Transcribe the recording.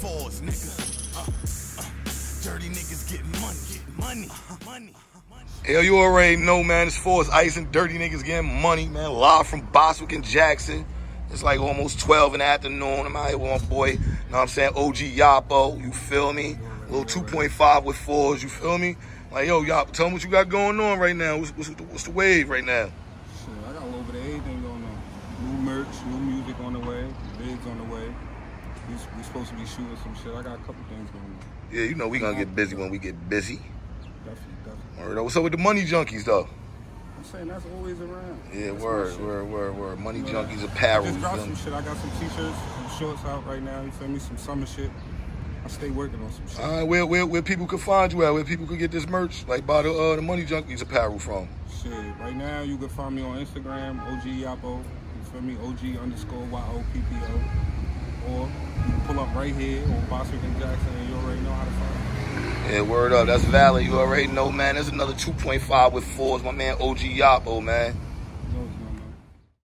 Fourz, nigga. Uh, uh, dirty niggas getting money, getting money, money. Hell, you already know, man. It's Force Ice and Dirty Niggas getting money, man. Live from Bostwick and Jackson. It's like almost 12 in the afternoon. I'm out here with my boy, you know what I'm saying, OG Yoppo. You feel me? Little 2.5 with Fourz, you feel me? Like, yo, Yoppo, tell me what you got going on right now. What's, what's, what's the wave right now? Shit, I got a little bit of everything going on. New merch, new music on the way, bigs on the way. We, we supposed to be shooting some shit. I got a couple things going on. Yeah, you know we gonna get busy when we get busy. Definitely, definitely. Word. What's up with the money junkies, though? I'm saying that's always around. Yeah, That's word, word, word, word. Money You know, junkies I apparel. just you dropped some shit. I got some t-shirts, some shorts out right now. You feel me? Some summer shit. I stay working on some shit. All right, where, where where people could find you at? Where people could get this merch, like buy the uh, the money junkies apparel from? Shit, right now you can find me on Instagram, OG Yoppo. You feel me? OG underscore Y-O-P-P-O. Or you pull up right here on Bostwick and Jackson and you already know how to find me. Yeah, word up. That's valid. You already know, man. There's another 2.5 with Fourz. My man OG Yoppo, man.